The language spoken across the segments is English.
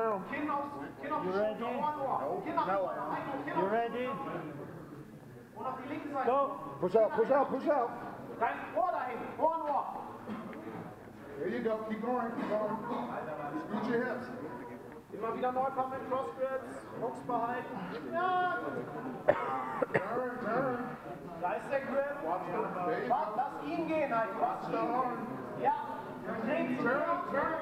Kinn auf, Kinn auf die You ready? Schulter, Ohren, Ohr. Kinn auf die Ohren, Heiko, Kinn You ready? Und auf die linke Seite. Go! Push out, push out, push out. Dein Ohr dahin, Ohren, Ohr. There you go. Keep going, keep going. Scoot your hips. Immer wieder neu kommen mit Cross Grips, Hooks behalten. Ja, Turn, turn. da ist der Grip. There you Was, go. lass ihn gehen, Heiko. Watch arm. Ja. Turn, turn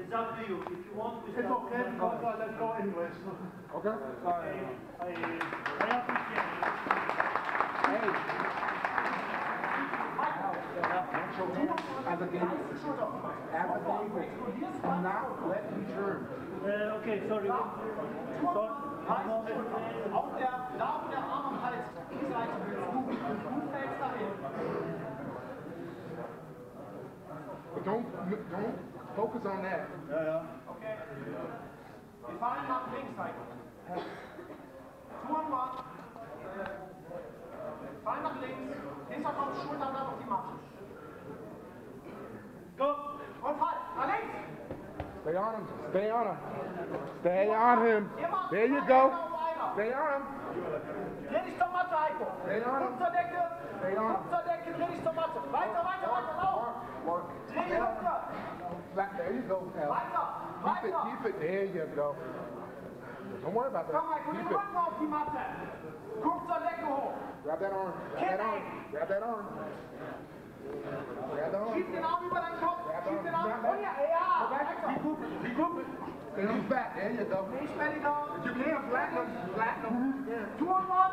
It's sorry, up to you. If you want, we It's okay because I let go anyways. Okay. I, Uh, okay, sorry. Sorry. Auf der, da wo der Arm am Hals, die Seite willst du, du fällst dahin. But don't, don't focus on that. Okay. Wir fallen nach links, Heiko. Touren mal. Fallen nach links. Hinterkopf, Schultern dann auf die Matte. Stay on him. Stay on him. Stay on him. There you go. Stay on him. Dreh dich zur Matte, Heiko. Stay on him. Guck zur Decke. Stay on him. Guck zur Decke, dreh dich zur Matte. Weiter, weiter, weiter, lauf. Work. Dreh die Hüfte. Flat. There you go. Al. Weiter, Keep it, weiter. keep it. There you go. Don't worry about that. Heiko, den Keep it. Rücken auf die Matte. Guck zur Decke hoch. Grab that arm. Grab that arm. Grab that arm. Grab the arm. Schieb den Arm über deinen Kopf. Grab Schieb den the Arm. arm. Oh ja, ja. Weiter. Keep moving. Stay on his back. There you go. Mehr die Daumen. You can flatten him. Flatten. Yeah. Two on one.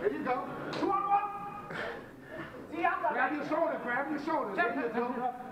There you go. Two on one. See, I'm Grab your shoulder. Grab your shoulder. There you go. I?